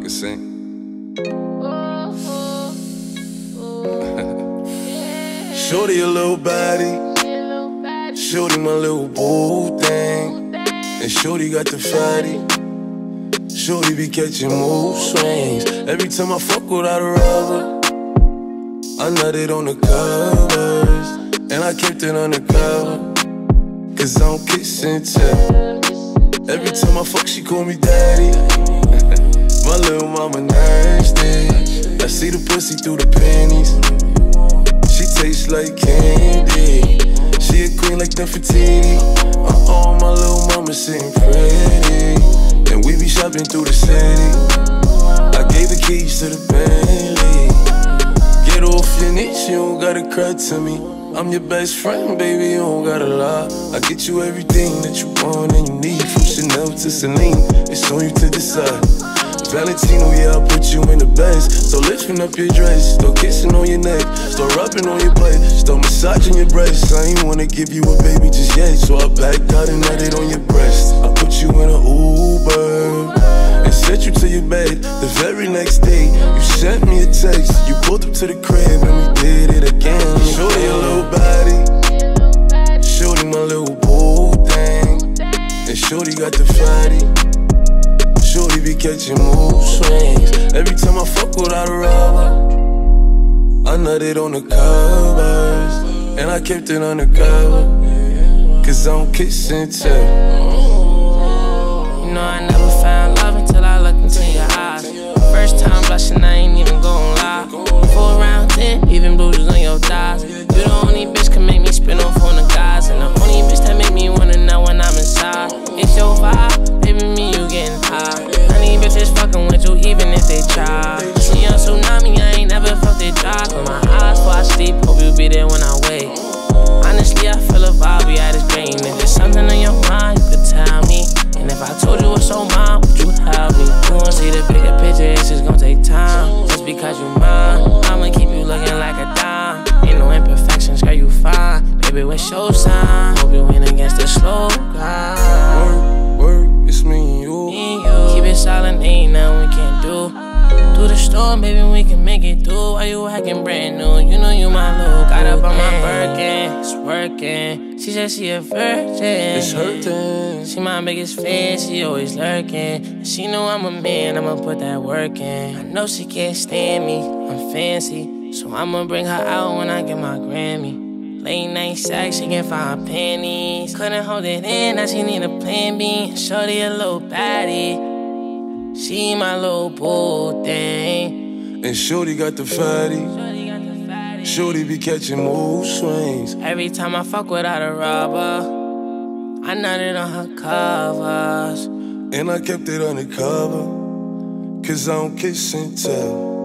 can sing. Shorty a little body. Shorty my little boo thing. And Shorty got the fatty. Shorty be catching mood swings. Every time I fuck without a rubber, I nutted on the covers. And I kept it undercover. Cause I don't kiss and tell. Every time I fuck, she call me daddy. Pussy through the panties. She tastes like candy. She a queen like Nefertiti. Uh oh, my little mama sitting pretty. And we be shopping through the city. I gave the keys to the Bentley. Get off your knees, you don't gotta cry to me. I'm your best friend, baby, you don't gotta lie. I get you everything that you want and you need. From Chanel to Celine, it's on you to decide. Valentino, yeah, I put you in the best. So lifting up your dress, start kissing on your neck, start rubbing on your butt, start massaging your breasts. I ain't wanna give you a baby just yet, so I backed out and nutted on your breast. I put you in an Uber and sent you to your bed. The very next day, you sent me a text. You pulled up to the crib and we did it again. Shorty a little body, shorty my little boo thing, and shorty got the catching mood swings. Every time I fuck without a rubber, I nutted on the covers, and I kept it undercover. Cause I don't kiss and tell. You know I never found love until I looked into your eyes. First time blushing, I ain't even gon' lie. Four round ten, even bruises on your thighs. You the only bitch can make me spin off on the guys, and the only bitch that make me wanna know when I'm inside. It's your vibe, even if they try. See a tsunami, I ain't never felt it dry. Close my eyes before I sleep, hope you be there when I wake. Honestly, I feel a vibe, we at this brain. If there's something on your mind, you could tell me. And if I told you what's on mine, would you help me? You won't see the bigger picture, it's just gonna take time. Just because you mine, I'ma keep you looking like a dime. Ain't no imperfections, girl, you fine. Baby, what's your sign? Hope you win against the slow guy. Work, work, it's me and you. Me and you. Keep it silent, ain't nothing we can't do. Storm, baby, we can make it through. Why you acting brand new? You know you my little. Got up on my Birkin, it's working. She said she a virgin. It's hurting. She my biggest fan, she always lurking. She know I'm a man, I'ma put that work in. I know she can't stand me, I'm fancy. So I'ma bring her out when I get my Grammy. Late night sex, she can find pennies. Couldn't hold it in, now she need a plan B. Shorty a little baddie. She my little boo thing. And Shorty got the fatty. Shorty got the fatty. Shorty be catching mood swings. Every time I fuck without a rubber, I nutted on her covers. And I kept it undercover. Cause I don't kiss and tell.